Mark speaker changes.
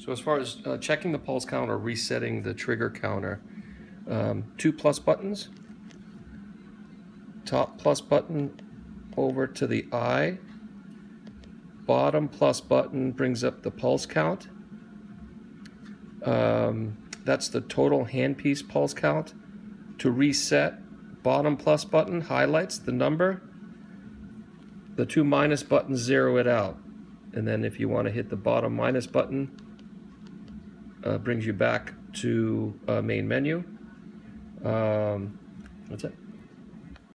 Speaker 1: So as far as uh, checking the pulse count or resetting the trigger counter, um, two plus buttons, top plus button over to the eye, bottom plus button brings up the pulse count. Um, that's the total handpiece pulse count. To reset, bottom plus button highlights the number. The two minus buttons zero it out. And then if you want to hit the bottom minus button, uh, brings you back to uh, main menu. Um, that's it.